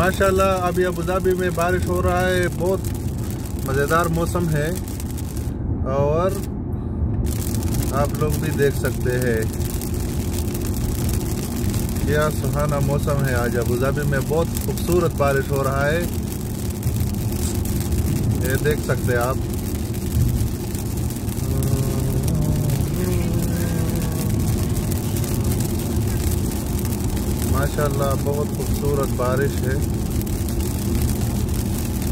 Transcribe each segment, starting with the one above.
माशाल्लाह, अभी Abu Dhabi में बारिश हो रहा है, बहुत मज़ेदार मौसम है। और आप लोग भी देख सकते हैं। क्या सुहाना मौसम है आज अबू धाबी में, बहुत खूबसूरत बारिश हो रहा है। ये देख सकते हैं आप। माशाल्लाह बहुत खूबसूरत बारिश है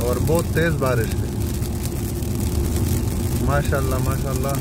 और बहुत तेज़ बारिश है। माशाल्लाह माशाल्लाह।